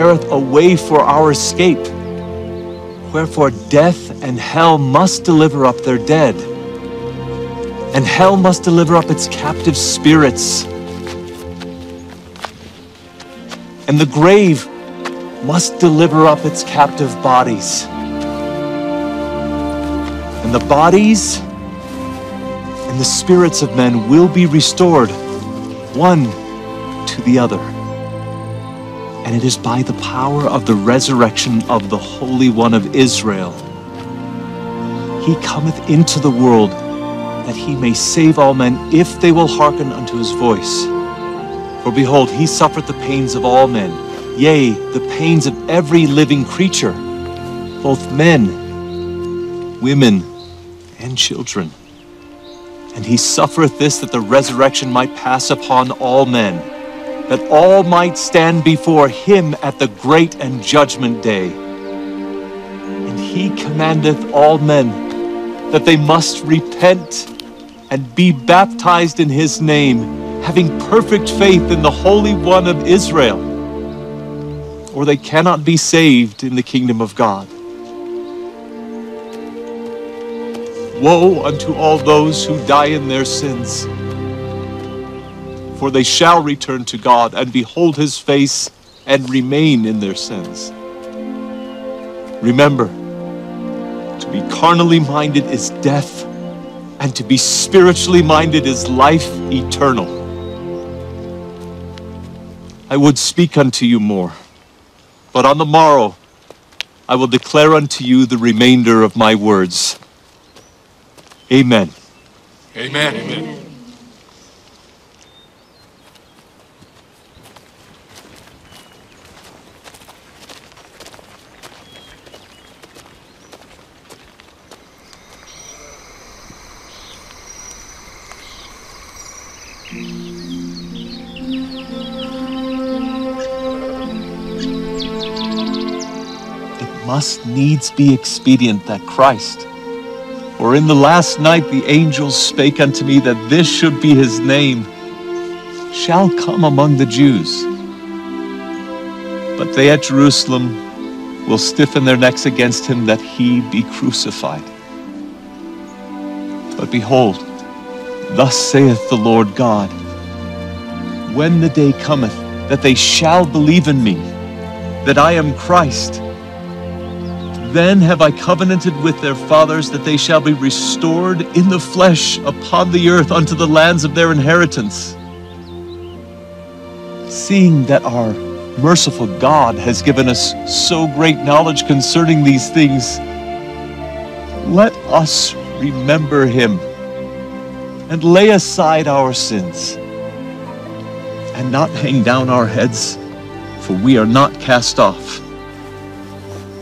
prepareth a way for our escape. Wherefore death and hell must deliver up their dead, and hell must deliver up its captive spirits. And the grave must deliver up its captive bodies. And the bodies and the spirits of men will be restored, one to the other. And it is by the power of the resurrection of the Holy One of Israel. He cometh into the world that he may save all men if they will hearken unto his voice. For behold, he suffered the pains of all men, yea, the pains of every living creature, both men, women, and children. And he suffereth this that the resurrection might pass upon all men, that all might stand before him at the great and judgment day. And he commandeth all men that they must repent and be baptized in his name, having perfect faith in the Holy One of Israel, or they cannot be saved in the kingdom of God. Woe unto all those who die in their sins, for they shall return to God and behold his face and remain in their sins. Remember, to be carnally minded is death, and to be spiritually minded is life eternal. I would speak unto you more, but on the morrow I will declare unto you the remainder of my words. Amen. Amen. Amen. Must needs be expedient that Christ, for in the last night the angels spake unto me that this should be his name, shall come among the Jews. But they at Jerusalem will stiffen their necks against him that he be crucified. But behold, thus saith the Lord God, when the day cometh that they shall believe in me, that I am Christ, then have I covenanted with their fathers that they shall be restored in the flesh upon the earth unto the lands of their inheritance. Seeing that our merciful God has given us so great knowledge concerning these things, let us remember him and lay aside our sins and not hang down our heads, for we are not cast off.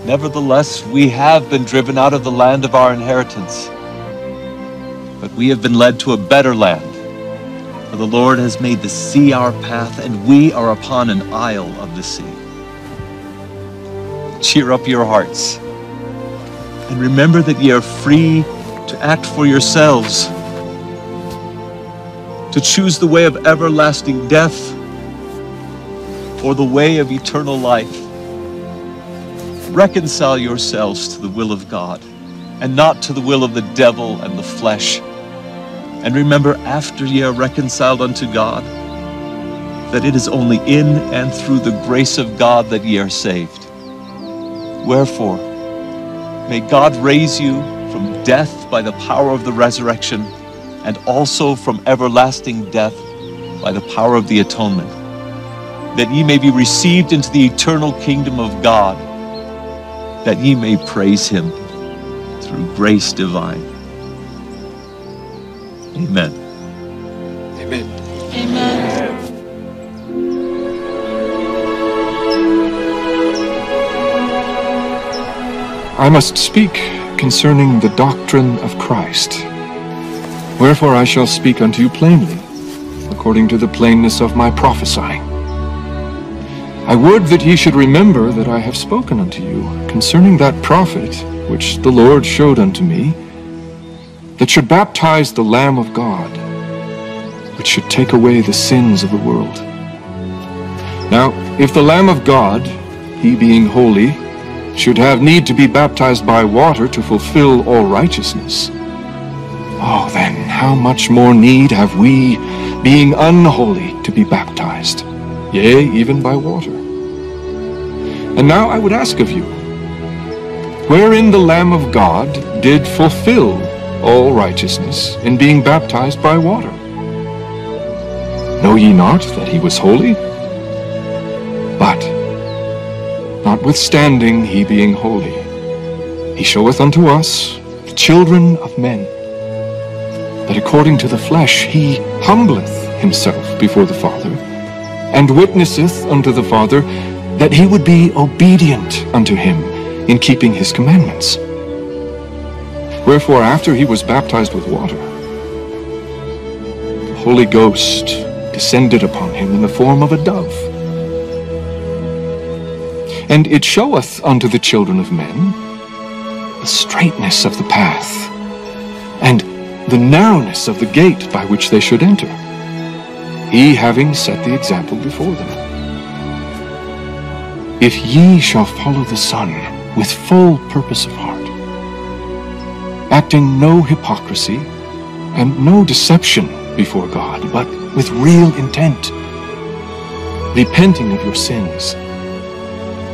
Nevertheless, we have been driven out of the land of our inheritance, but we have been led to a better land. For the Lord has made the sea our path, and we are upon an isle of the sea. Cheer up your hearts, and remember that ye are free to act for yourselves, to choose the way of everlasting death or the way of eternal life. Reconcile yourselves to the will of God and not to the will of the devil and the flesh. And remember, after ye are reconciled unto God, that it is only in and through the grace of God that ye are saved. Wherefore, may God raise you from death by the power of the resurrection, and also from everlasting death by the power of the atonement, that ye may be received into the eternal kingdom of God, that ye may praise him through grace divine. Amen. Amen. Amen. I must speak concerning the doctrine of Christ. Wherefore I shall speak unto you plainly, according to the plainness of my prophesying. I would that ye should remember that I have spoken unto you concerning that prophet which the Lord showed unto me, that should baptize the Lamb of God, which should take away the sins of the world. Now, if the Lamb of God he being holy, should have need to be baptized by water to fulfill all righteousness, oh, then how much more need have we, being unholy, to be baptized, yea, even by water? And now I would ask of you, wherein the Lamb of God did fulfill all righteousness in being baptized by water? Know ye not that he was holy? But, notwithstanding he being holy, he showeth unto us, the children of men, that according to the flesh he humbleth himself before the Father, and witnesseth unto the Father that he would be obedient unto him in keeping his commandments. Wherefore, after he was baptized with water, the Holy Ghost descended upon him in the form of a dove. And it showeth unto the children of men the straitness of the path, and the narrowness of the gate by which they should enter, he having set the example before them. If ye shall follow the Son with full purpose of heart, acting no hypocrisy and no deception before God, but with real intent, repenting of your sins,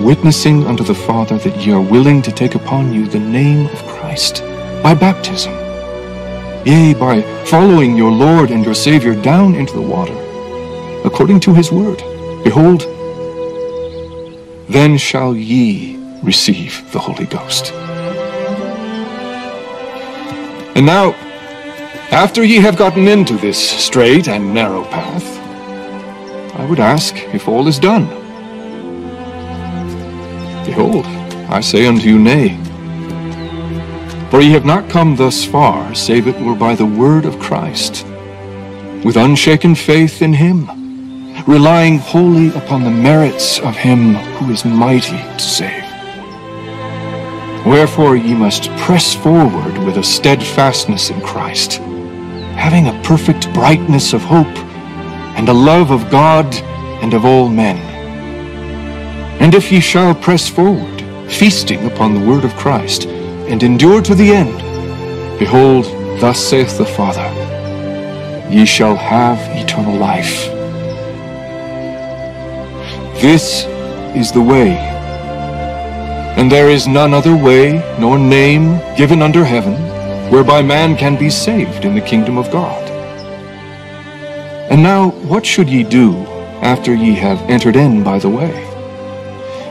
witnessing unto the Father that ye are willing to take upon you the name of Christ by baptism, yea, by following your Lord and your Savior down into the water, according to his word. Behold, then shall ye receive the Holy Ghost. And now, after ye have gotten into this strait and narrow path, I would ask if all is done. Behold, I say unto you, Nay. For ye have not come thus far, save it were by the word of Christ, with unshaken faith in him, relying wholly upon the merits of him who is mighty to save. Wherefore ye must press forward with a steadfastness in Christ, having a perfect brightness of hope, and a love of God and of all men. And if ye shall press forward, feasting upon the word of Christ, and endure to the end, behold, thus saith the Father, ye shall have eternal life. This is the way, and there is none other way nor name given under heaven whereby man can be saved in the kingdom of God. And now, what should ye do after ye have entered in by the way?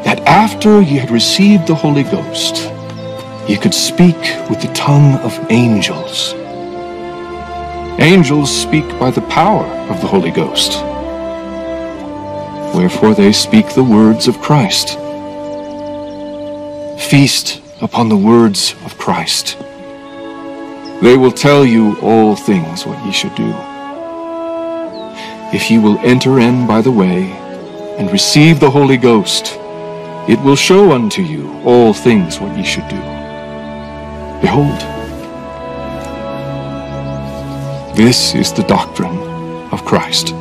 That after ye had received the Holy Ghost, ye could speak with the tongue of angels. Angels speak by the power of the Holy Ghost. Wherefore they speak the words of Christ. Feast upon the words of Christ. They will tell you all things what ye should do. If ye will enter in by the way, and receive the Holy Ghost, it will show unto you all things what ye should do. Behold, this is the doctrine of Christ.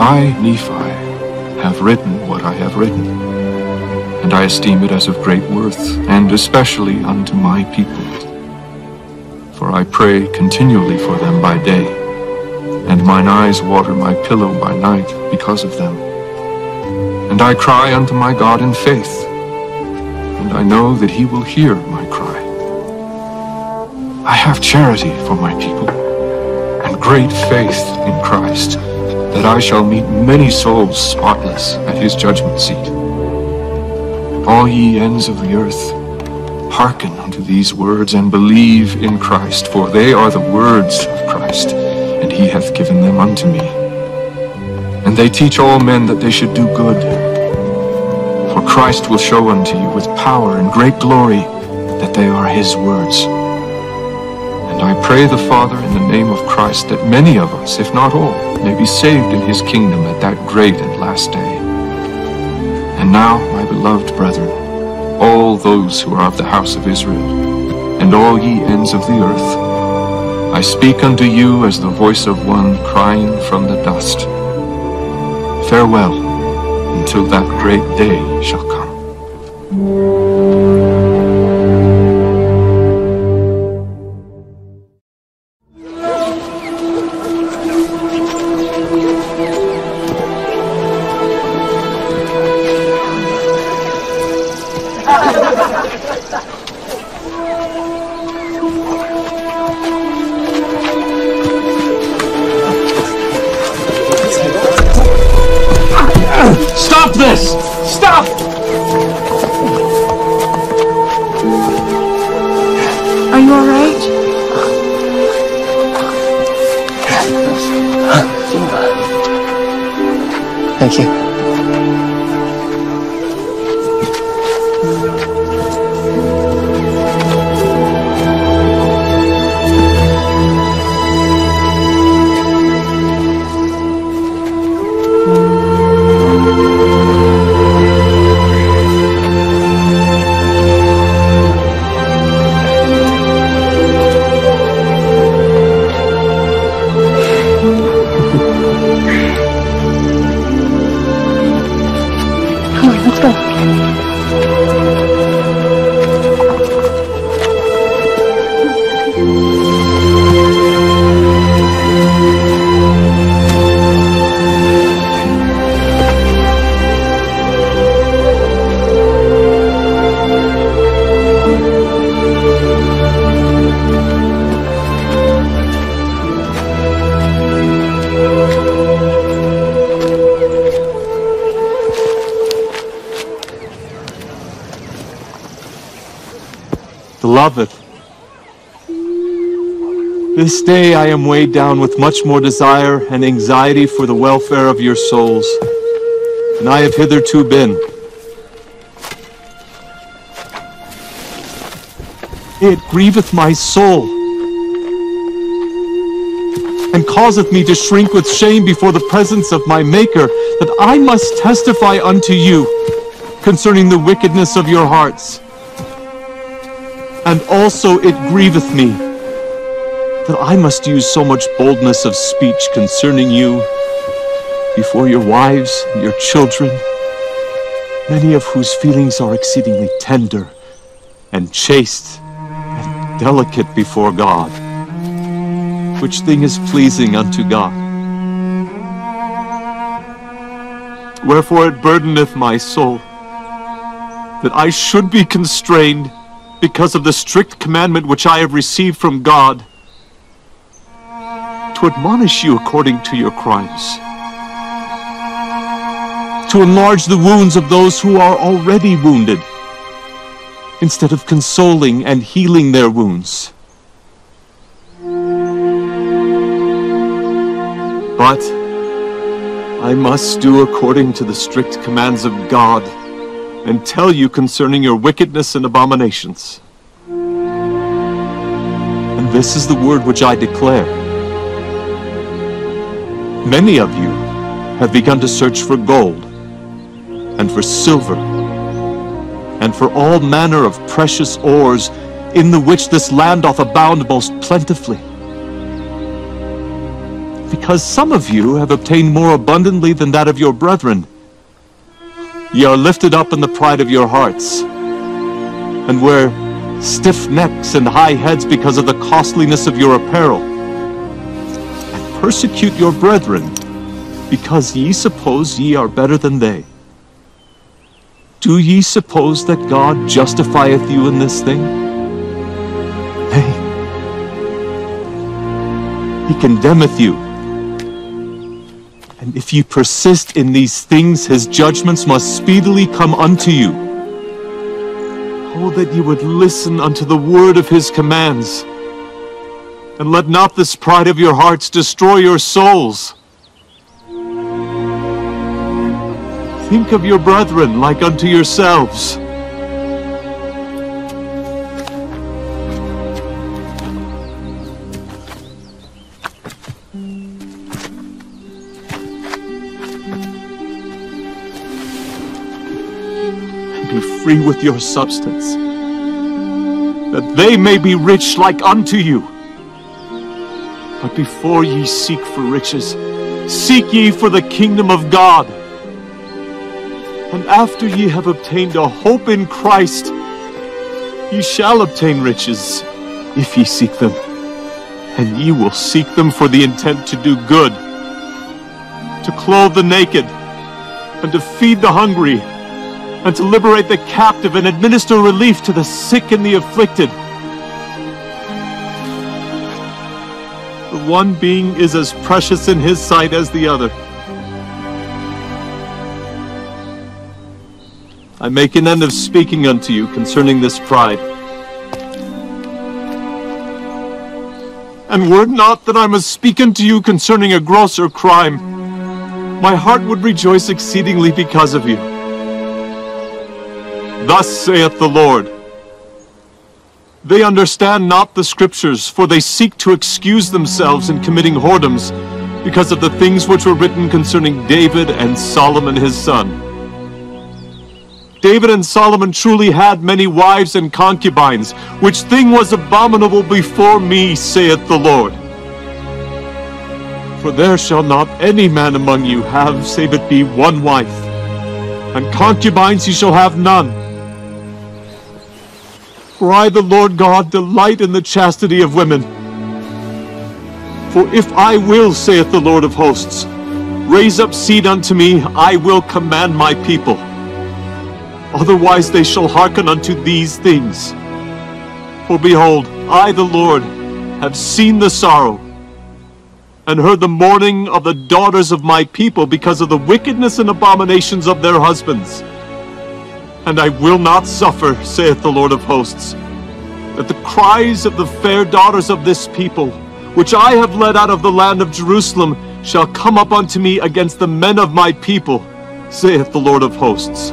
I, Nephi, have written what I have written, and I esteem it as of great worth, and especially unto my people. For I pray continually for them by day, and mine eyes water my pillow by night because of them. And I cry unto my God in faith, and I know that he will hear my cry. I have charity for my people, and great faith in Christ that I shall meet many souls spotless at his judgment seat. All ye ends of the earth, hearken unto these words and believe in Christ, for they are the words of Christ, and he hath given them unto me. And they teach all men that they should do good. For Christ will show unto you with power and great glory that they are his words. I pray the Father in the name of Christ that many of us, if not all, may be saved in his kingdom at that great and last day. And now, my beloved brethren, all those who are of the house of Israel, and all ye ends of the earth, I speak unto you as the voice of one crying from the dust. Farewell until that great day shall come. Beloved, this day I am weighed down with much more desire and anxiety for the welfare of your souls than I have hitherto been. It grieveth my soul and causeth me to shrink with shame before the presence of my Maker, that I must testify unto you concerning the wickedness of your hearts. And also it grieveth me that I must use so much boldness of speech concerning you before your wives and your children, many of whose feelings are exceedingly tender and chaste and delicate before God, which thing is pleasing unto God. Wherefore it burdeneth my soul that I should be constrained because of the strict commandment which I have received from God. To admonish you according to your crimes, to enlarge the wounds of those who are already wounded, instead of consoling and healing their wounds. But I must do according to the strict commands of God and tell you concerning your wickedness and abominations. And this is the word which I declare. Many of you have begun to search for gold, and for silver, and for all manner of precious ores, in the which this land doth abound most plentifully. Because some of you have obtained more abundantly than that of your brethren. Ye are lifted up in the pride of your hearts, and wear stiff necks and high heads because of the costliness of your apparel, and persecute your brethren, because ye suppose ye are better than they. Do ye suppose that God justifieth you in this thing? Nay, he condemneth you. And if you persist in these things, his judgments must speedily come unto you. Oh, that you would listen unto the word of his commands. And let not this pride of your hearts destroy your souls. Think of your brethren like unto yourselves. Free with your substance, that they may be rich like unto you, But before ye seek for riches, seek ye for the kingdom of God. And after ye have obtained a hope in Christ, ye shall obtain riches, if ye seek them. And ye will seek them for the intent to do good, to clothe the naked, and to feed the hungry, and to liberate the captive and administer relief to the sick and the afflicted. The one being is as precious in his sight as the other. I make an end of speaking unto you concerning this pride. And were it not that I must speak unto you concerning a grosser crime, my heart would rejoice exceedingly because of you. Thus saith the Lord. They understand not the scriptures, for they seek to excuse themselves in committing whoredoms, because of the things which were written concerning David and Solomon his son. David and Solomon truly had many wives and concubines, which thing was abominable before me, saith the Lord. For there shall not any man among you have, save it be one wife, and concubines ye shall have none. For I, the Lord God, delight in the chastity of women. For if I will, saith the Lord of hosts, raise up seed unto me, I will command my people. Otherwise they shall hearken unto these things. For behold, I, the Lord, have seen the sorrow, and heard the mourning of the daughters of my people because of the wickedness and abominations of their husbands. And I will not suffer, saith the Lord of hosts, that the cries of the fair daughters of this people, which I have led out of the land of Jerusalem, shall come up unto me against the men of my people, saith the Lord of hosts.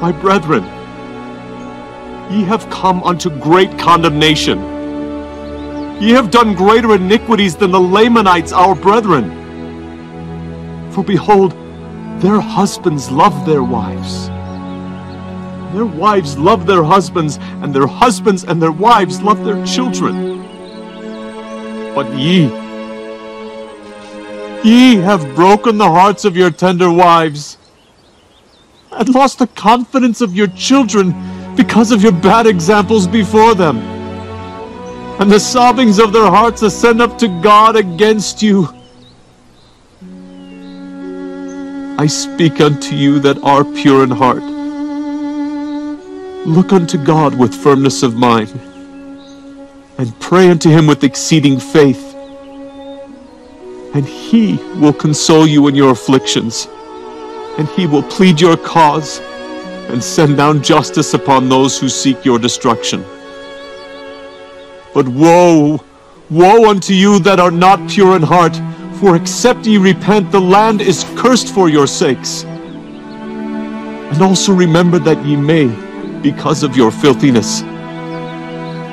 My brethren, ye have come unto great condemnation. Ye have done greater iniquities than the Lamanites, our brethren. For behold, their husbands love their wives. Their wives love their husbands, and their husbands and their wives love their children. But ye, ye have broken the hearts of your tender wives, and lost the confidence of your children because of your bad examples before them. And the sobbings of their hearts ascend up to God against you. I speak unto you that are pure in heart. Look unto God with firmness of mind, and pray unto him with exceeding faith, and he will console you in your afflictions, and he will plead your cause, and send down justice upon those who seek your destruction. But woe, woe unto you that are not pure in heart, for except ye repent, the land is cursed for your sakes. And also remember that ye may, because of your filthiness,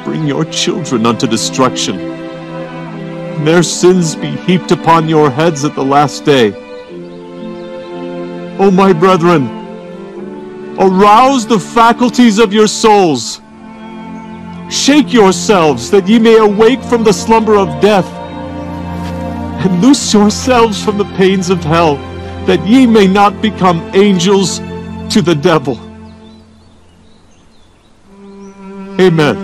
bring your children unto destruction, and their sins be heaped upon your heads at the last day. O my brethren, arouse the faculties of your souls. Shake yourselves that ye may awake from the slumber of death, and loose yourselves from the pains of hell, that ye may not become angels to the devil. Amen.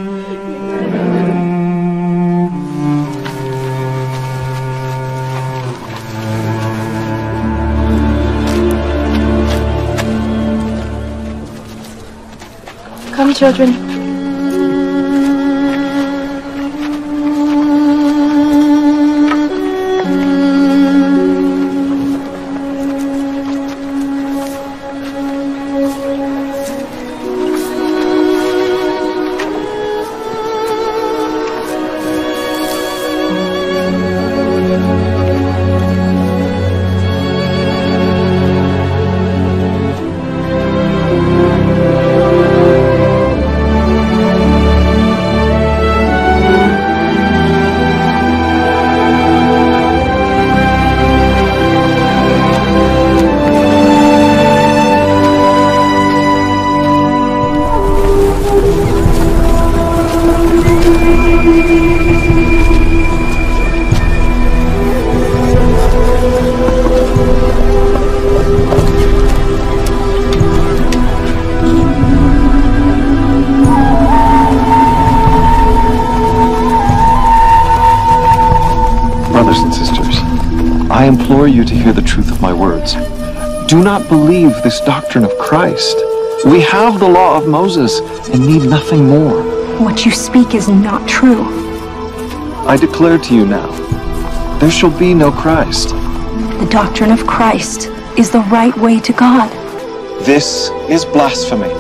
Come, children. I implore you to hear the truth of my words. Do not believe this doctrine of Christ. We have the law of Moses and need nothing more. What you speak is not true. I declare to you now, there shall be no Christ. The doctrine of Christ is the right way to God. This is blasphemy.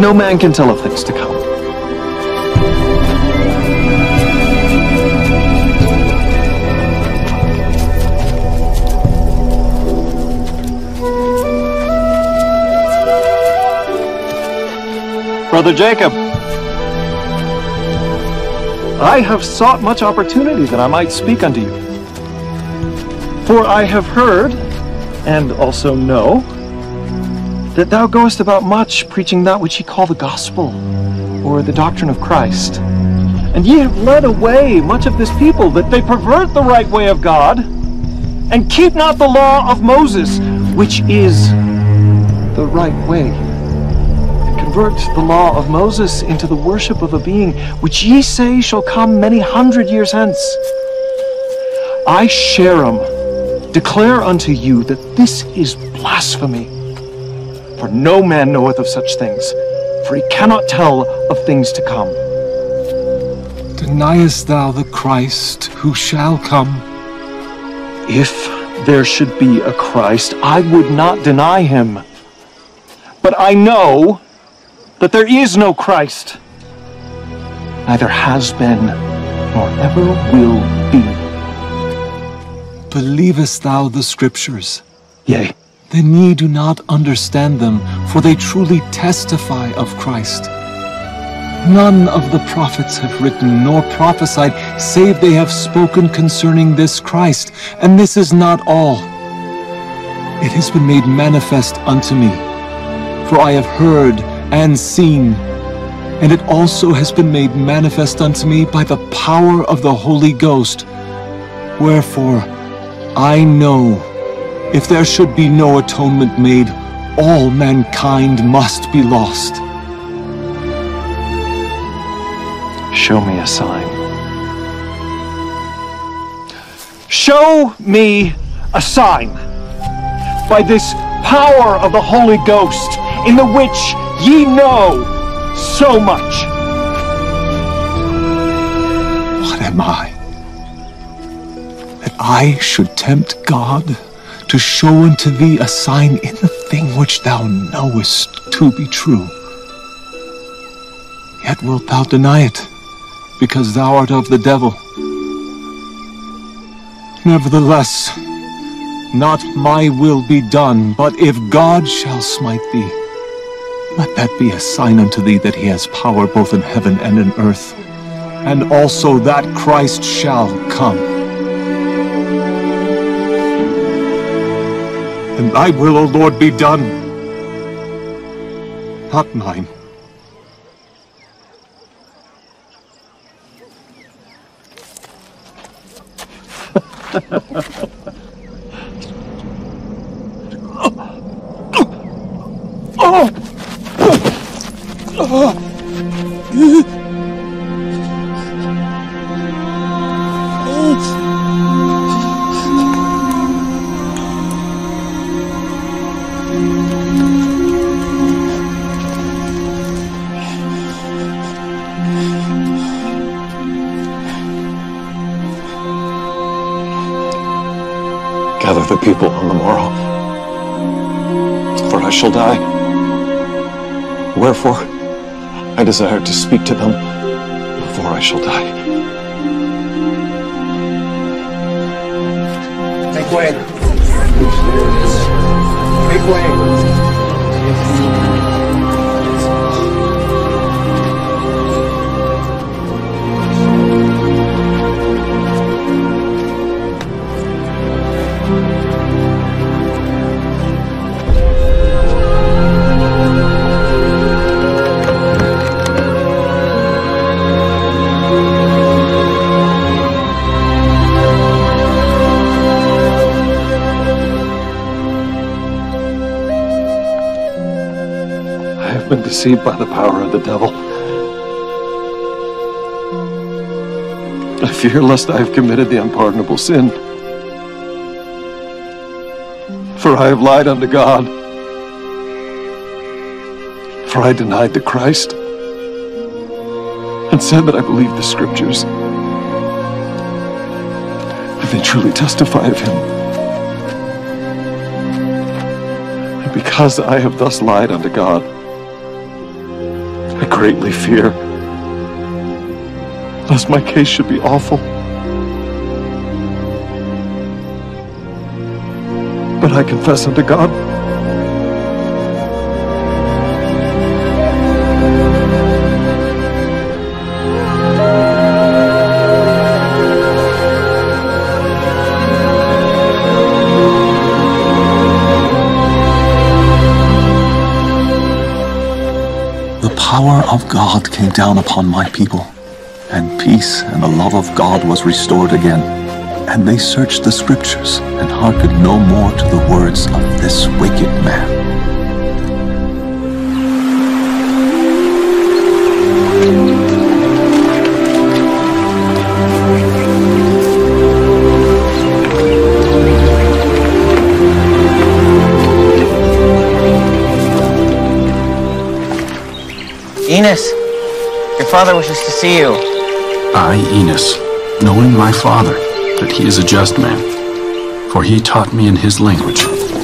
No man can tell of things to come. Brother Jacob, I have sought much opportunity that I might speak unto you. For I have heard, and also know, that thou goest about much preaching that which ye call the gospel, or the doctrine of Christ. And ye have led away much of this people, that they pervert the right way of God, and keep not the law of Moses, which is the right way. The law of Moses into the worship of a being which ye say shall come many hundred years hence. I, Sherem, declare unto you that this is blasphemy. For no man knoweth of such things, for he cannot tell of things to come. Deniest thou the Christ who shall come? If there should be a Christ, I would not deny him. But I know that there is no Christ. Neither has been, nor ever will be. Believest thou the Scriptures? Yea, Then ye do not understand them, for they truly testify of Christ. None of the prophets have written nor prophesied, save they have spoken concerning this Christ, and this is not all. It has been made manifest unto me, for I have heard and seen, and it also has been made manifest unto me by the power of the Holy Ghost. Wherefore, I know if there should be no atonement made, all mankind must be lost. show me a sign. Show me a sign by this power of the Holy Ghost in the which ye know so much. What am I? That I should tempt God to show unto thee a sign in the thing which thou knowest to be true. Yet wilt thou deny it, because thou art of the devil. Nevertheless, not my will be done, but if God shall smite thee, let that be a sign unto thee that he has power both in heaven and in earth, and also that Christ shall come. And thy will, O Lord, be done, not mine. Gather the people on the morrow, for I shall die. Wherefore, I desire to speak to them before I shall die. Make way. Make way. Deceived by the power of the devil. I fear lest I have committed the unpardonable sin. For I have lied unto God. For I denied the Christ and said that I believe the Scriptures. And they truly testify of him. And because I have thus lied unto God, greatly fear lest my case should be awful. But I confess unto God God came down upon my people, and peace and the love of God was restored again. And they searched the scriptures and hearkened no more to the words of this wicked man. Enos, your father wishes to see you. I, Enos, knowing my father, that he is a just man, for he taught me in his language,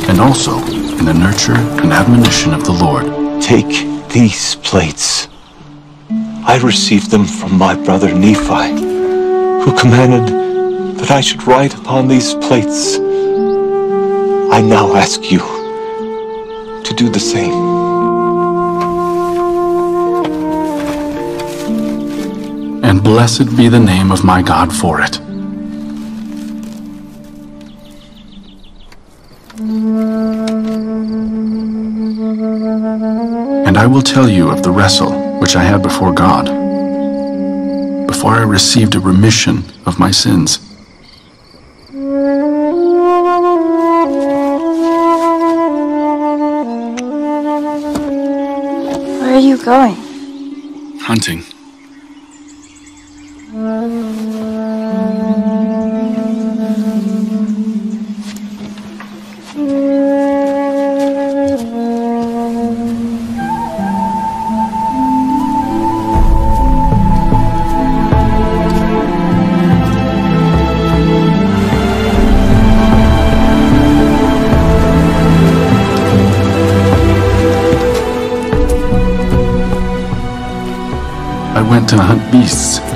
and also in the nurture and admonition of the Lord. Take these plates. I received them from my brother Nephi, who commanded that I should write upon these plates. I now ask you to do the same. And blessed be the name of my God for it. And I will tell you of the wrestle which I had before God, before I received a remission of my sins. Where are you going? Hunting.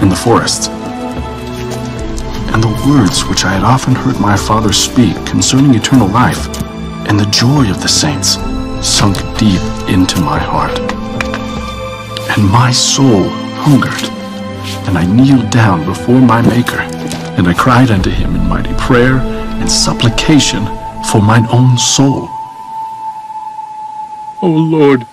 In the forest. And the words which I had often heard my father speak concerning eternal life and the joy of the saints sunk deep into my heart. And my soul hungered, and I kneeled down before my Maker, and I cried unto him in mighty prayer and supplication for mine own soul. O Lord,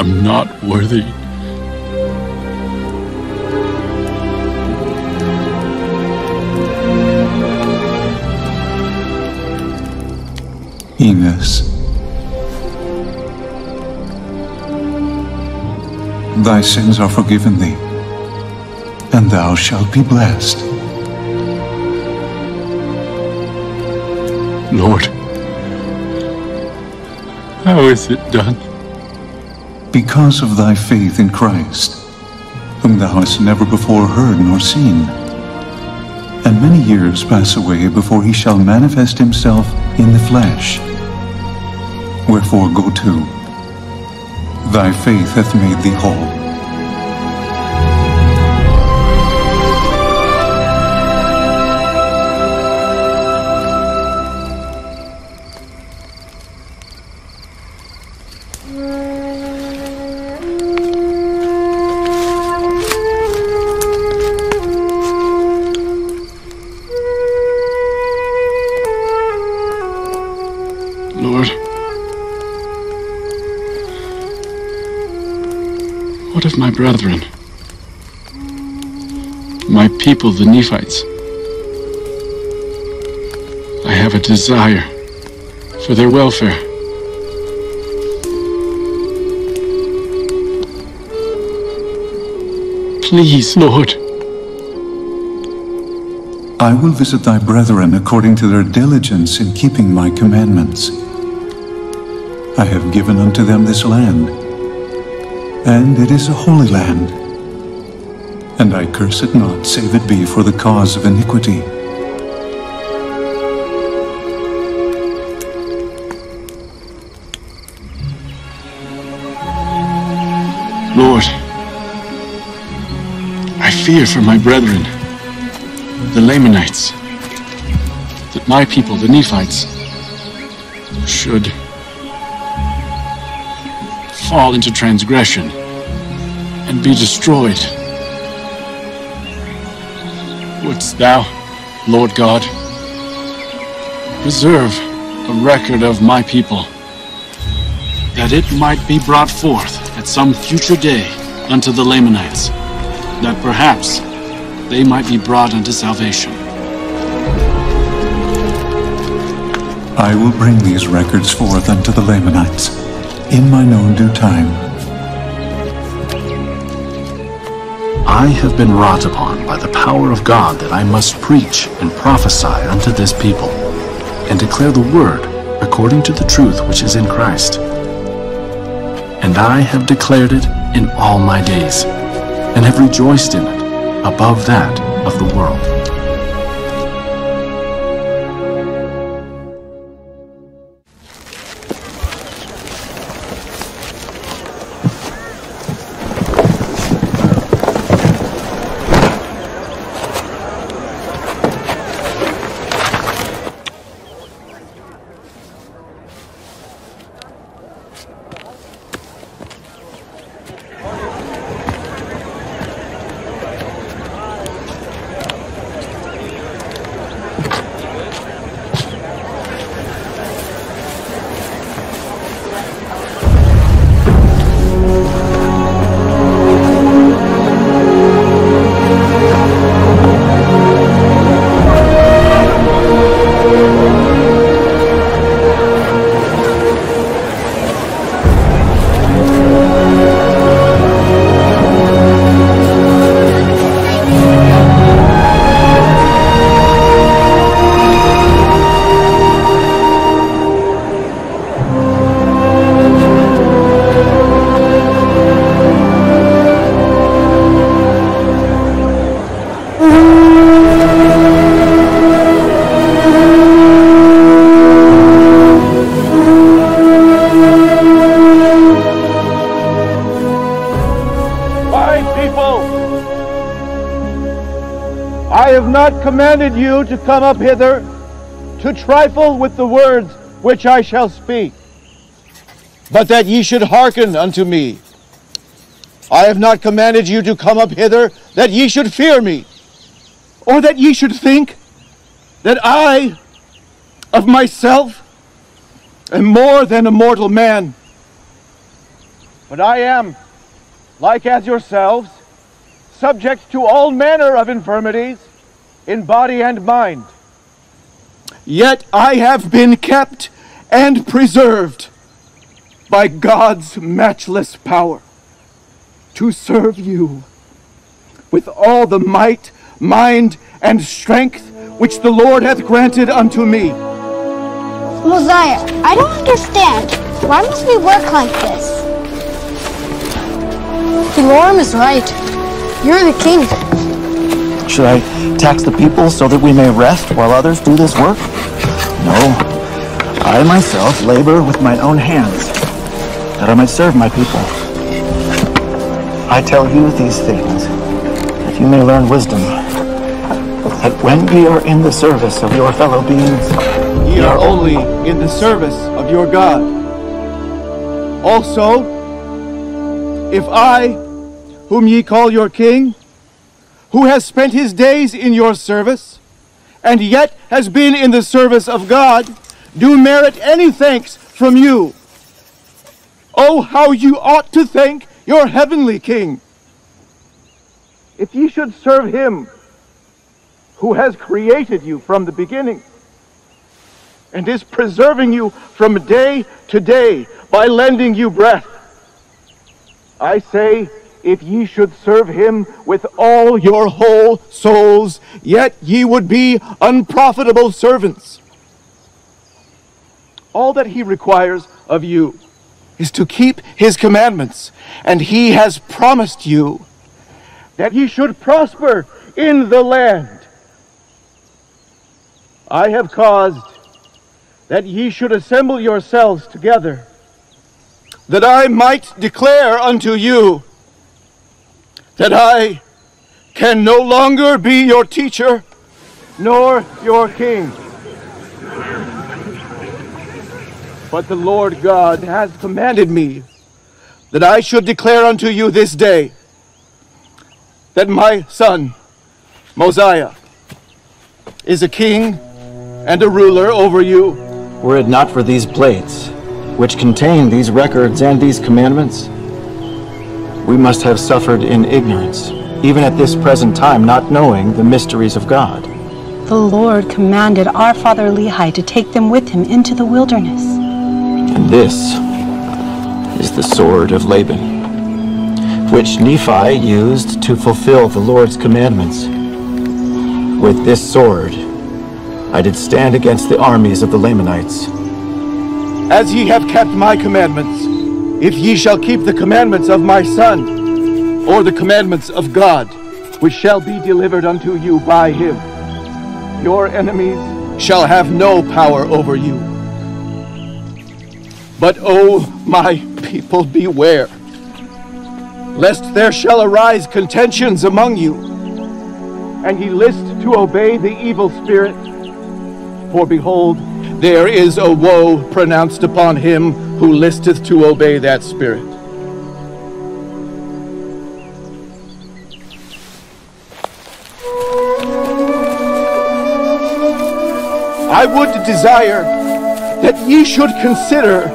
am not worthy. Enos, thy sins are forgiven thee, and thou shalt be blessed. Lord, how is it done? Because of thy faith in Christ, whom thou hast never before heard nor seen. And many years pass away before he shall manifest himself in the flesh. Wherefore go to. Thy faith hath made thee whole. Brethren? My people, the Nephites. I have a desire for their welfare. Please, Lord. I will visit thy brethren according to their diligence in keeping my commandments. I have given unto them this land, and it is a holy land. And I curse it not, save it be for the cause of iniquity. Lord, I fear for my brethren, the Lamanites, that my people, the Nephites, should fall into transgression and be destroyed. Wouldst thou, Lord God, preserve a record of my people, that it might be brought forth at some future day unto the Lamanites, that perhaps they might be brought unto salvation. I will bring these records forth unto the Lamanites in mine own due time. I have been wrought upon by the power of God that I must preach and prophesy unto this people, and declare the word according to the truth which is in Christ. And I have declared it in all my days, and have rejoiced in it above that of the world. Commanded you to come up hither to trifle with the words which I shall speak, but that ye should hearken unto me. I have not commanded you to come up hither that ye should fear me, or that ye should think that I, of myself, am more than a mortal man. But I am, like as yourselves, subject to all manner of infirmities in body and mind. Yet I have been kept and preserved by God's matchless power to serve you with all the might, mind, and strength which the Lord hath granted unto me. Mosiah, I don't understand. Why must we work like this? Eloram is right. You're the king. Should I tax the people so that we may rest while others do this work? No. I myself labor with my own hands, that I might serve my people. I tell you these things, that you may learn wisdom, that when ye are in the service of your fellow beings, Ye are only in the service of your God. Also, if I, whom ye call your king, who has spent his days in your service, and yet has been in the service of God, do merit any thanks from you. Oh, how you ought to thank your heavenly King. If ye should serve him who has created you from the beginning and is preserving you from day to day by lending you breath. I say, if ye should serve him with all your whole souls, yet ye would be unprofitable servants. All that he requires of you is to keep his commandments, and he has promised you that ye should prosper in the land. I have caused that ye should assemble yourselves together, that I might declare unto you that I can no longer be your teacher nor your king. But the Lord God has commanded me that I should declare unto you this day that my son, Mosiah, is a king and a ruler over you. Were it not for these plates, which contain these records and these commandments, we must have suffered in ignorance, even at this present time, not knowing the mysteries of God. The Lord commanded our father Lehi to take them with him into the wilderness. And this is the sword of Laban, which Nephi used to fulfill the Lord's commandments. With this sword, I did stand against the armies of the Lamanites. As ye have kept my commandments, if ye shall keep the commandments of my son, or the commandments of God, which shall be delivered unto you by him, your enemies shall have no power over you. But, O my people, beware, lest there shall arise contentions among you, and ye list to obey the evil spirit. For behold, there is a woe pronounced upon him who listeth to obey that spirit. I would desire that ye should consider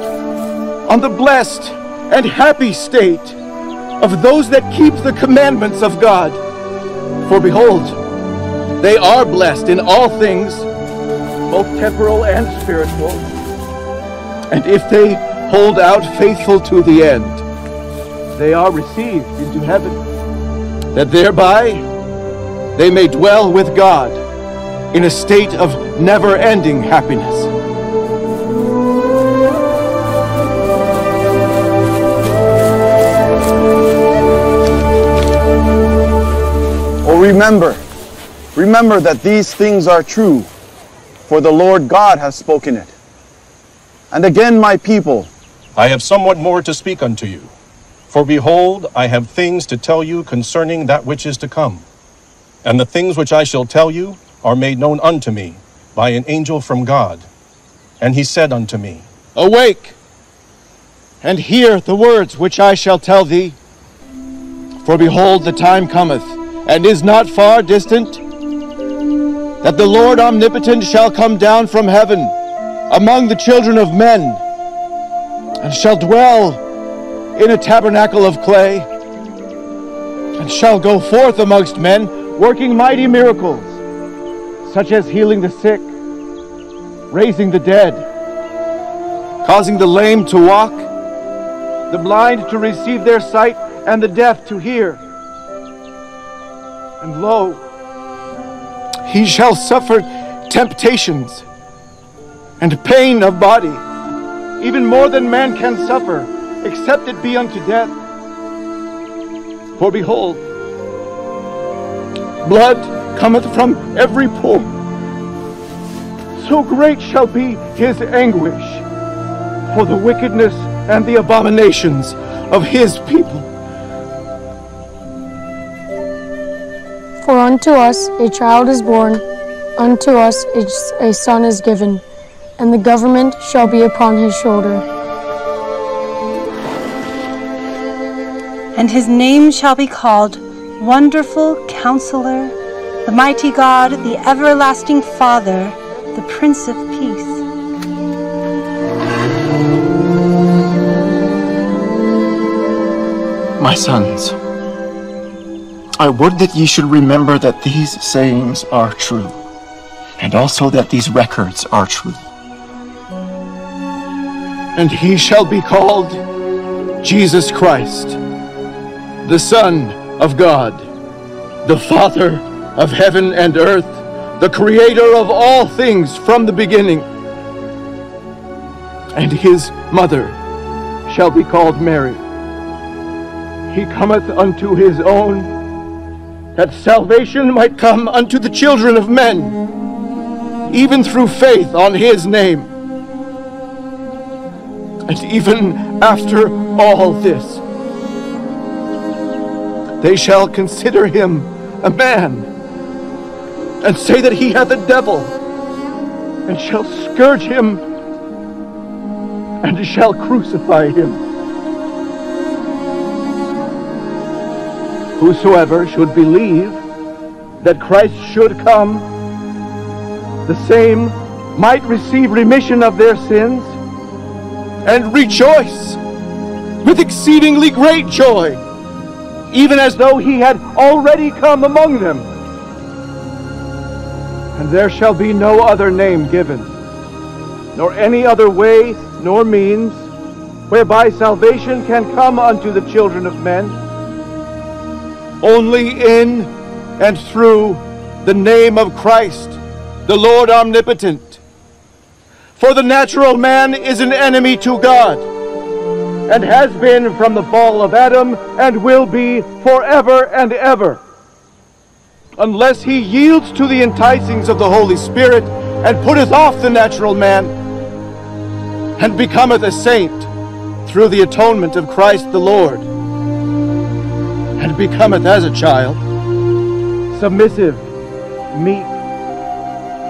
on the blessed and happy state of those that keep the commandments of God. For behold, they are blessed in all things, both temporal and spiritual. And if they hold out faithful to the end, they are received into heaven, that thereby they may dwell with God in a state of never ending happiness. Oh, remember, remember that these things are true, for the Lord God has spoken it. And again, my people, I have somewhat more to speak unto you. For behold, I have things to tell you concerning that which is to come. And the things which I shall tell you are made known unto me by an angel from God. And he said unto me, Awake, and hear the words which I shall tell thee. For behold, the time cometh, and is not far distant, that the Lord omnipotent shall come down from heaven among the children of men, and shall dwell in a tabernacle of clay, and shall go forth amongst men, working mighty miracles, such as healing the sick, raising the dead, causing the lame to walk, the blind to receive their sight, and the deaf to hear. And lo, he shall suffer temptations and pain of body, even more than man can suffer, except it be unto death. For behold, blood cometh from every pore. So great shall be his anguish for the wickedness and the abominations of his people. For unto us a child is born, unto us a son is given, and the government shall be upon his shoulder. And his name shall be called Wonderful Counselor, the Mighty God, the Everlasting Father, the Prince of Peace. My sons, I would that ye should remember that these sayings are true, and also that these records are true. And he shall be called Jesus Christ, the Son of God, the Father of heaven and earth, the Creator of all things from the beginning. And his mother shall be called Mary. He cometh unto his own, that salvation might come unto the children of men, even through faith on his name. And even after all this, they shall consider him a man, and say that he hath a devil, and shall scourge him, and shall crucify him. Whosoever should believe that Christ should come, the same might receive remission of their sins and rejoice with exceedingly great joy, even as though he had already come among them. And there shall be no other name given, nor any other way, nor means, whereby salvation can come unto the children of men, only in and through the name of Christ, the Lord omnipotent. For the natural man is an enemy to God, and has been from the fall of Adam, and will be forever and ever, unless he yields to the enticings of the Holy Spirit, and putteth off the natural man, and becometh a saint through the atonement of Christ the Lord, and becometh as a child, submissive, meek,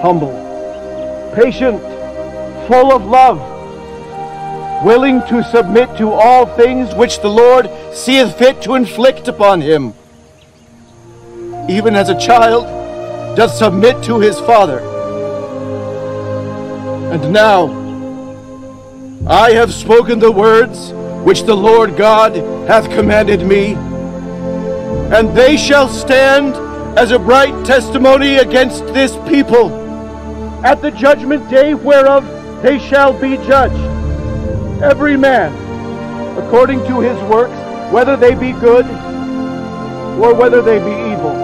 humble, patient, full of love, willing to submit to all things which the Lord seeth fit to inflict upon him, even as a child doth submit to his father. And now I have spoken the words which the Lord God hath commanded me, and they shall stand as a bright testimony against this people at the judgment day whereof they shall be judged, every man according to his works, whether they be good or whether they be evil.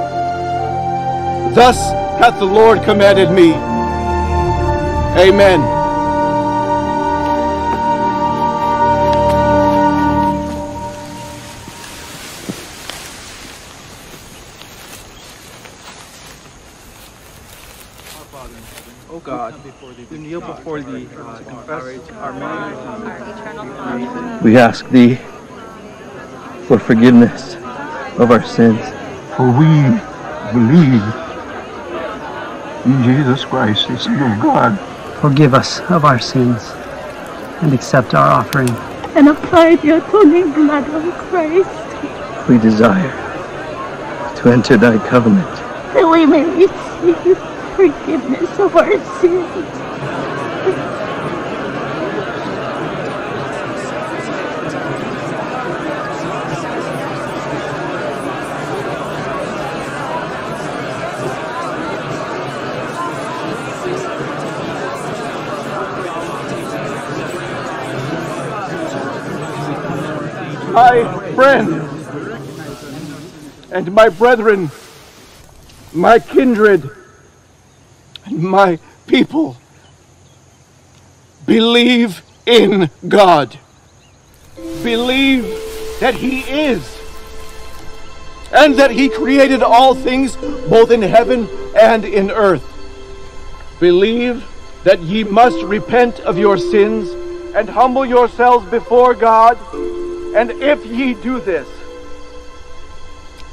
Thus hath the Lord commanded me. Amen. Kneel before thee uh, to confess our many We ask thee for forgiveness of our sins. For we believe in Jesus Christ, the Son of God. Forgive us of our sins and accept our offering. and apply the atoning blood of Christ, We desire to enter thy covenant. that we may receive forgiveness of our sins. My friends and my brethren, my kindred, and my people, believe in God. Believe that He is, and that He created all things both in heaven and in earth. Believe that ye must repent of your sins and humble yourselves before God and if ye do this,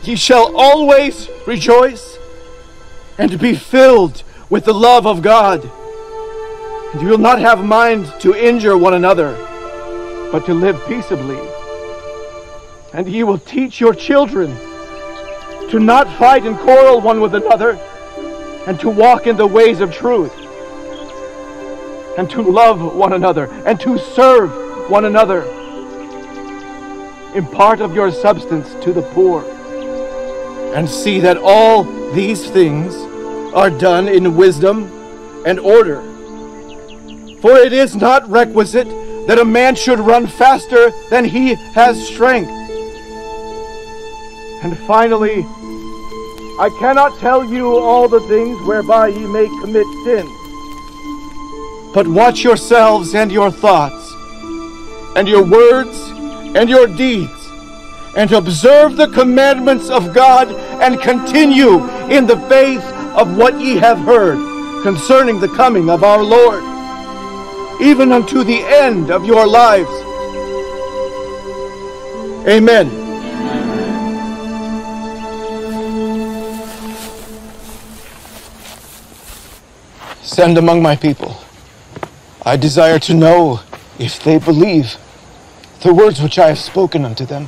ye shall always rejoice and be filled with the love of God. And you will not have mind to injure one another, but to live peaceably. And ye will teach your children to not fight and quarrel one with another, and to walk in the ways of truth, and to love one another, and to serve one another impart of your substance to the poor, and see that all these things are done in wisdom and order. For it is not requisite that a man should run faster than he has strength, And finally, I cannot tell you all the things whereby ye may commit sin. But watch yourselves and your thoughts, and your words and your deeds, and observe the commandments of God, and continue in the faith of what ye have heard concerning the coming of our Lord, even unto the end of your lives. Amen. Send among my people. I desire to know if they believe the words which I have spoken unto them.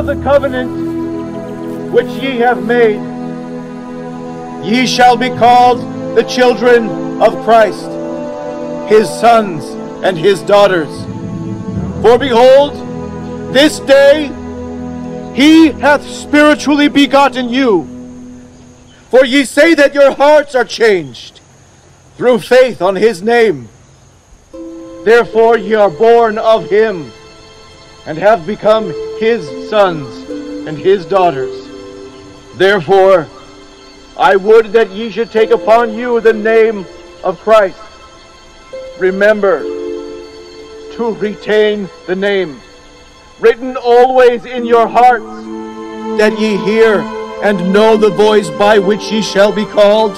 Of the covenant which ye have made, ye shall be called the children of Christ, his sons and his daughters. For behold, this day he hath spiritually begotten you. For ye say that your hearts are changed through faith on his name. Therefore ye are born of him and have become his sons and his daughters. Therefore, I would that ye should take upon you the name of Christ. Remember to retain the name, written always in your hearts, that ye hear and know the voice by which ye shall be called,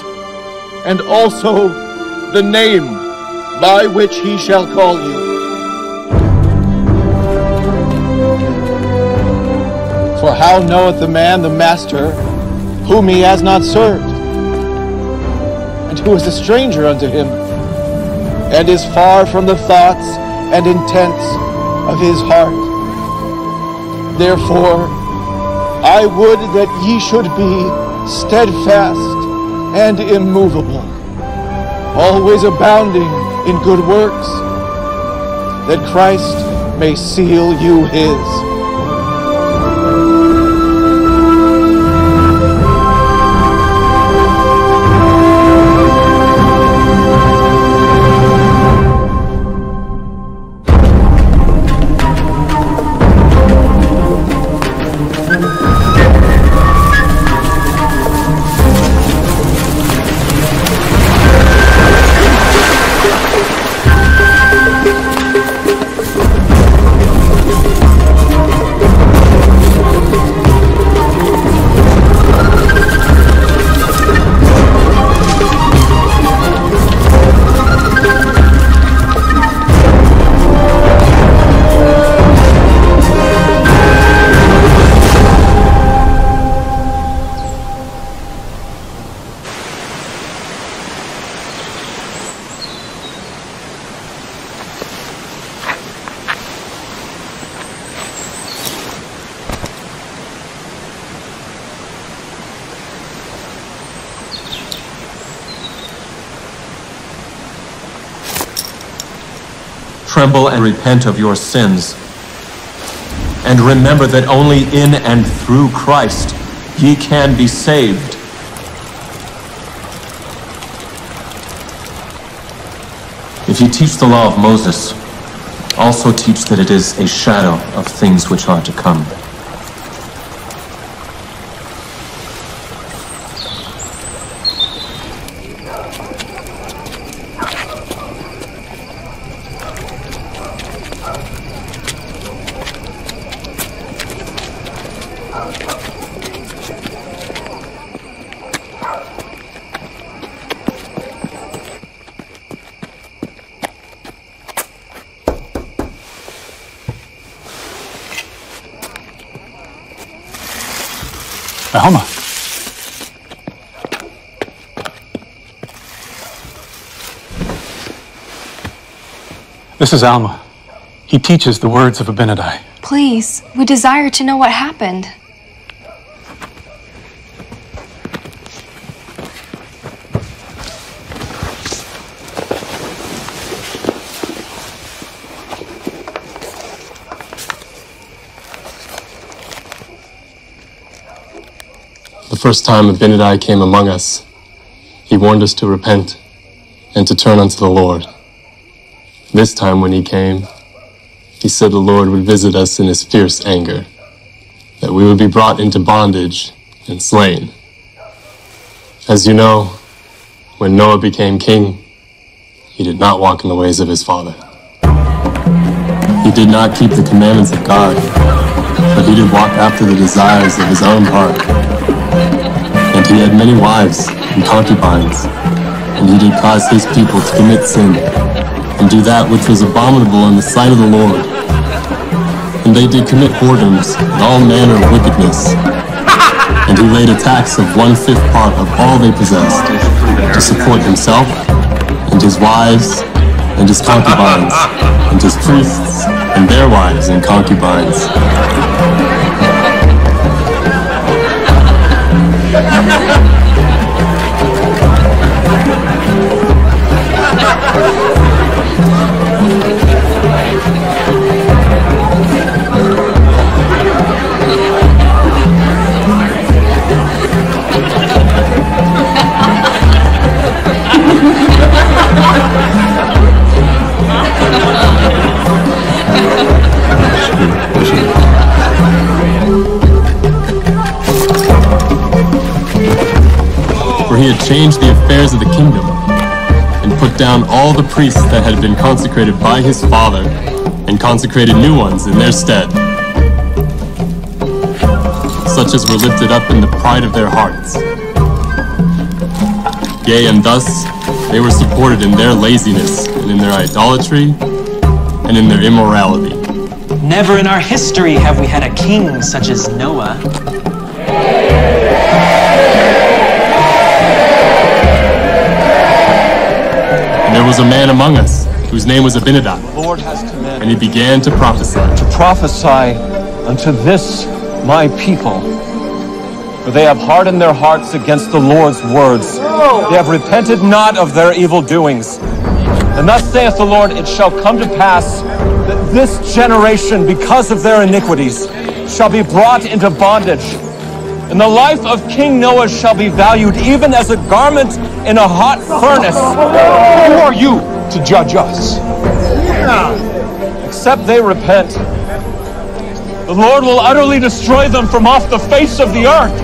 and also the name by which he shall call you. For how knoweth the man the master whom he has not served, and who is a stranger unto him, and is far from the thoughts and intents of his heart? Therefore, I would that ye should be steadfast and immovable, always abounding in good works, that Christ may seal you his. Repent of your sins. And remember that only in and through Christ ye can be saved. If you teach the law of Moses, also teach that it is a shadow of things which are to come. Alma. This is Alma. He teaches the words of Abinadi. Please, we desire to know what happened. First time Abinadi came among us, he warned us to repent and to turn unto the Lord. This time when he came, he said the Lord would visit us in his fierce anger, that we would be brought into bondage and slain. As you know, when Noah became king, he did not walk in the ways of his father. He did not keep the commandments of God, but he did walk after the desires of his own heart. He had many wives and concubines, and he did cause his people to commit sin, and do that which was abominable in the sight of the Lord. And they did commit whoredoms and all manner of wickedness. And he laid a tax of one-fifth part of all they possessed, to support himself, and his wives, and his concubines, and his priests, and their wives and concubines. Changed the affairs of the kingdom, and put down all the priests that had been consecrated by his father, and consecrated new ones in their stead, such as were lifted up in the pride of their hearts. Yea, and thus they were supported in their laziness, and in their idolatry, and in their immorality. Never in our history have we had a king such as Noah. There was a man among us, whose name was Abinadab, The Lord has commanded and he began to prophesy. to prophesy unto this my people. For they have hardened their hearts against the Lord's words. They have repented not of their evil doings. And thus saith the Lord, it shall come to pass that this generation, because of their iniquities, shall be brought into bondage. And the life of King Noah shall be valued even as a garment in a hot furnace. Who are you to judge us? Except they repent. The Lord will utterly destroy them from off the face of the earth.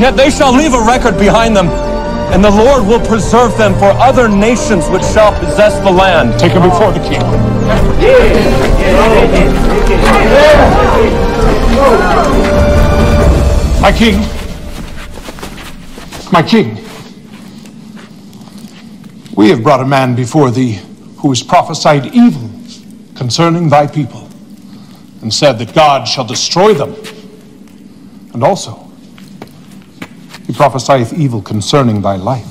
Yet they shall leave a record behind them, and the Lord will preserve them for other nations which shall possess the land. Take them before the king. My king. My king. We have brought a man before thee who has prophesied evil concerning thy people, and said that God shall destroy them. And also, he prophesieth evil concerning thy life.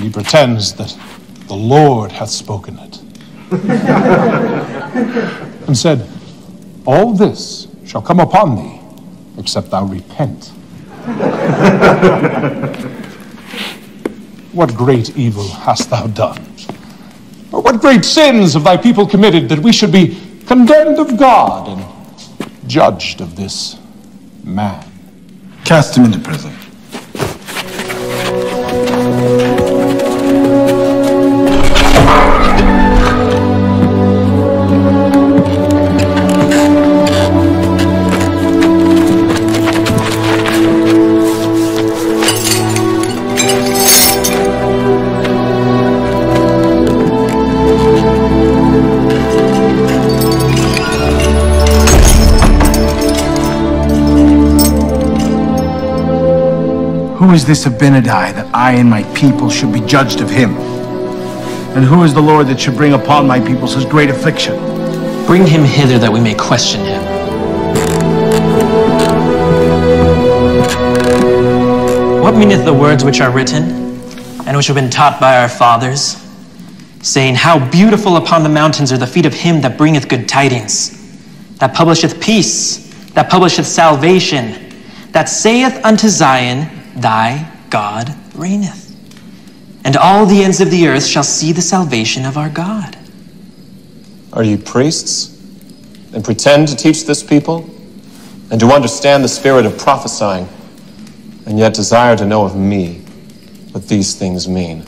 He pretends that the Lord hath spoken it. and said, All this shall come upon thee, except thou repent. what great evil hast thou done? Or what great sins have thy people committed that we should be condemned of God and judged of this man? Cast him into prison. is this Abinadi that I and my people should be judged of him? And who is the Lord that should bring upon my people such great affliction? Bring him hither that we may question him. What meaneth the words which are written, and which have been taught by our fathers, saying, How beautiful upon the mountains are the feet of him that bringeth good tidings, that publisheth peace, that publisheth salvation, that saith unto Zion, Thy God reigneth. And all the ends of the earth shall see the salvation of our God. Are you priests and pretend to teach this people and to understand the spirit of prophesying and yet desire to know of me what these things mean?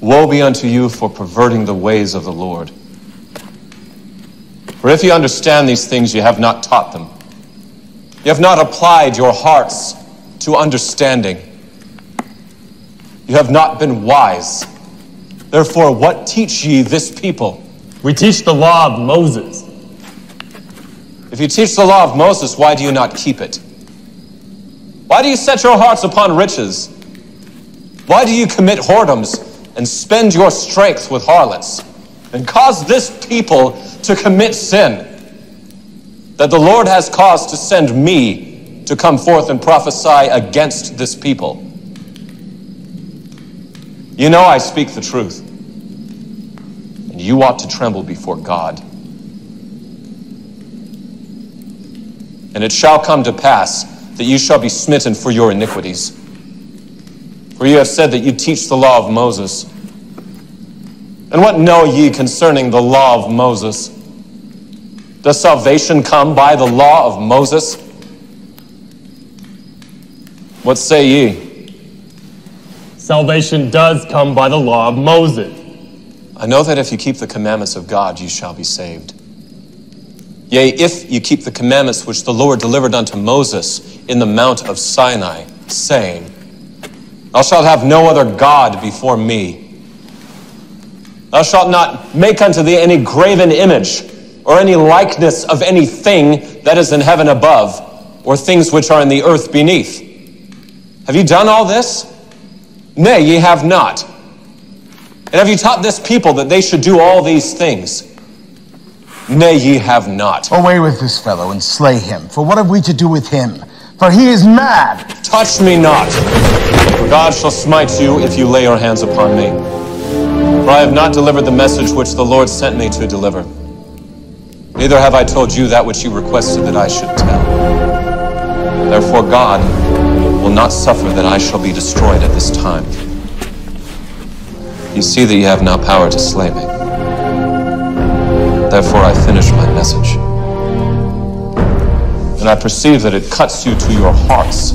Woe be unto you for perverting the ways of the Lord. For if you understand these things, you have not taught them. You have not applied your hearts to understanding. You have not been wise. Therefore, what teach ye this people? We teach the law of Moses. If you teach the law of Moses, why do you not keep it? Why do you set your hearts upon riches? Why do you commit whoredoms and spend your strength with harlots and cause this people to commit sin? That the Lord has caused to send me to come forth and prophesy against this people. You know I speak the truth, and you ought to tremble before God. And it shall come to pass that you shall be smitten for your iniquities. For you have said that you teach the law of Moses. And what know ye concerning the law of Moses? Does salvation come by the law of Moses? What say ye? Salvation does come by the law of Moses. I know that if you keep the commandments of God, you shall be saved. Yea, if you keep the commandments which the Lord delivered unto Moses in the mount of Sinai, saying, Thou shalt have no other God before me. Thou shalt not make unto thee any graven image, or any likeness of anything that is in heaven above, or things which are in the earth beneath. Have you done all this? Nay, ye have not. And have you taught this people that they should do all these things? Nay, ye have not. Away with this fellow and slay him. For what have we to do with him? For he is mad. Touch me not, for God shall smite you if you lay your hands upon me. For I have not delivered the message which the Lord sent me to deliver. Neither have I told you that which you requested that I should tell. Therefore, God will not suffer that I shall be destroyed at this time. You see that you have now power to slay me. Therefore, I finish my message. And I perceive that it cuts you to your hearts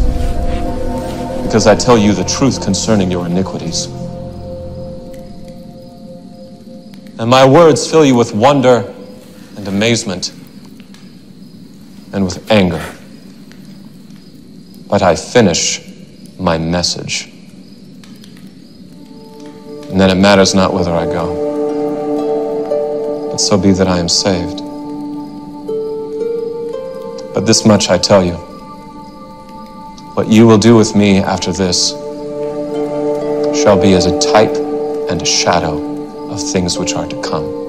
because I tell you the truth concerning your iniquities. And my words fill you with wonder and amazement and with anger. But I finish my message. And then it matters not whither I go, but so be that I am saved. But this much I tell you what you will do with me after this shall be as a type and a shadow of things which are to come.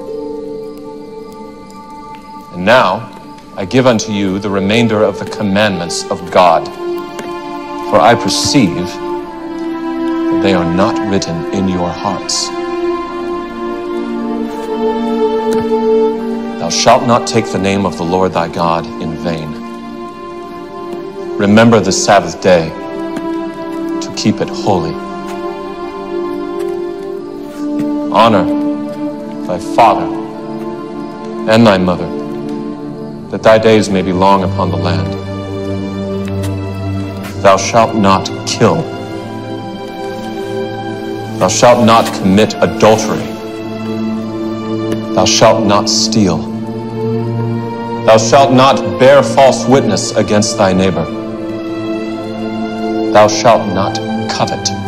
And now I give unto you the remainder of the commandments of God, for I perceive that they are not written in your hearts. Thou shalt not take the name of the Lord thy God in vain. Remember the Sabbath day to keep it holy. Honor thy father and thy mother, that thy days may be long upon the land. Thou shalt not kill. Thou shalt not commit adultery. Thou shalt not steal. Thou shalt not bear false witness against thy neighbor. Thou shalt not covet.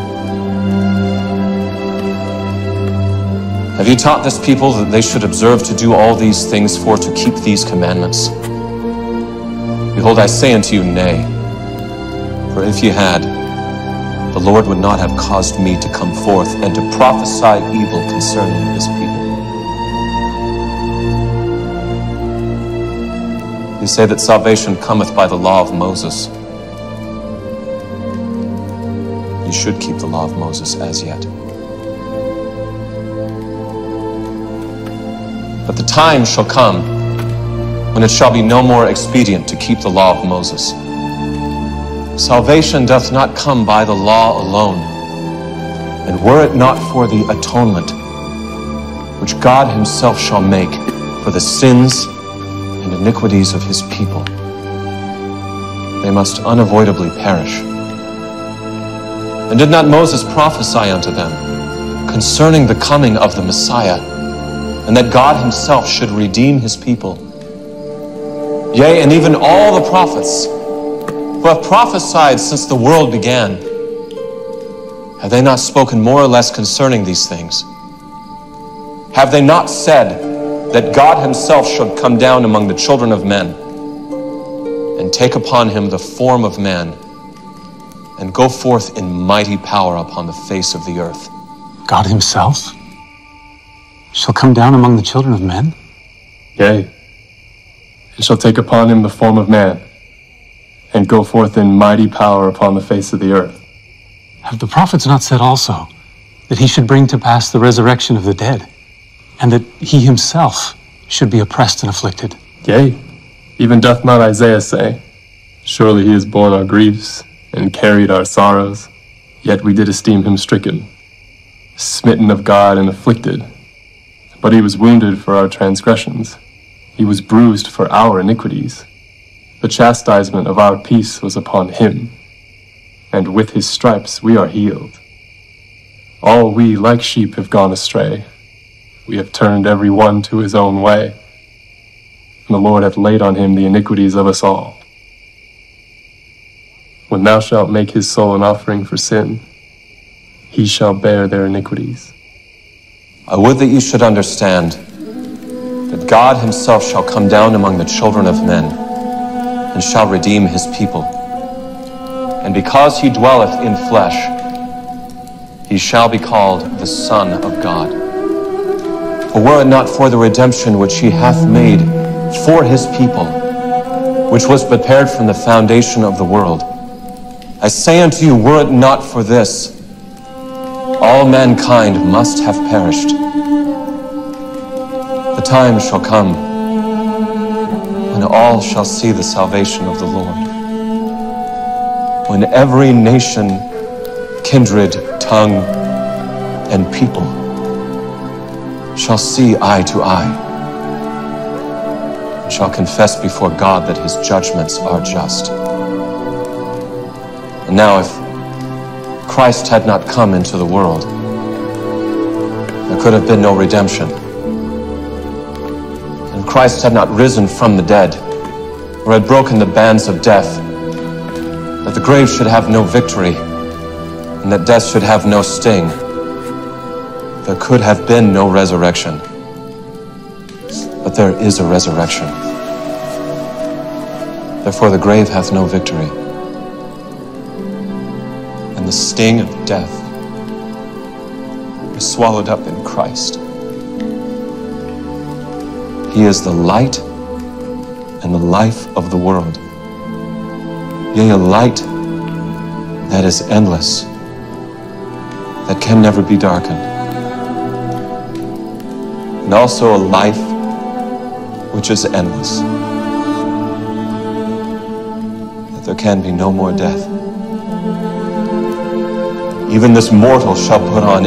Have you taught this people that they should observe to do all these things for to keep these commandments? Behold, I say unto you, Nay. For if ye had, the Lord would not have caused me to come forth and to prophesy evil concerning this people. You say that salvation cometh by the law of Moses. You should keep the law of Moses as yet. But the time shall come when it shall be no more expedient to keep the law of Moses. Salvation doth not come by the law alone, and were it not for the atonement which God himself shall make for the sins and iniquities of his people, they must unavoidably perish. And did not Moses prophesy unto them concerning the coming of the Messiah, and that God himself should redeem his people? Yea, and even all the prophets who have prophesied since the world began, have they not spoken more or less concerning these things? Have they not said that God himself should come down among the children of men and take upon him the form of man and go forth in mighty power upon the face of the earth? God himself shall come down among the children of men? Yea, and shall take upon him the form of man, and go forth in mighty power upon the face of the earth. Have the prophets not said also that he should bring to pass the resurrection of the dead, and that he himself should be oppressed and afflicted? Yea, even doth not Isaiah say, Surely he has borne our griefs and carried our sorrows, yet we did esteem him stricken, smitten of God and afflicted. But he was wounded for our transgressions, he was bruised for our iniquities. The chastisement of our peace was upon him, and with his stripes we are healed. All we, like sheep, have gone astray. We have turned every one to his own way, and the Lord hath laid on him the iniquities of us all. When thou shalt make his soul an offering for sin, he shall bear their iniquities. I would that you should understand that God himself shall come down among the children of men and shall redeem his people. And because he dwelleth in flesh, he shall be called the Son of God. For were it not for the redemption which he hath made for his people, which was prepared from the foundation of the world, I say unto you, were it not for this, all mankind must have perished. The time shall come when all shall see the salvation of the Lord. When every nation, kindred, tongue, and people shall see eye to eye, and shall confess before God that his judgments are just. And now, if Christ had not come into the world, there could have been no redemption. And Christ had not risen from the dead, or had broken the bands of death, that the grave should have no victory, and that death should have no sting, there could have been no resurrection. But there is a resurrection. Therefore the grave hath no victory the sting of death is swallowed up in Christ. He is the light and the life of the world. Yea, a light that is endless, that can never be darkened. And also a life which is endless, that there can be no more death. Even this mortal shall put on